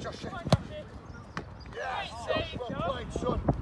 Josh. Yes, Josh. Well played, son.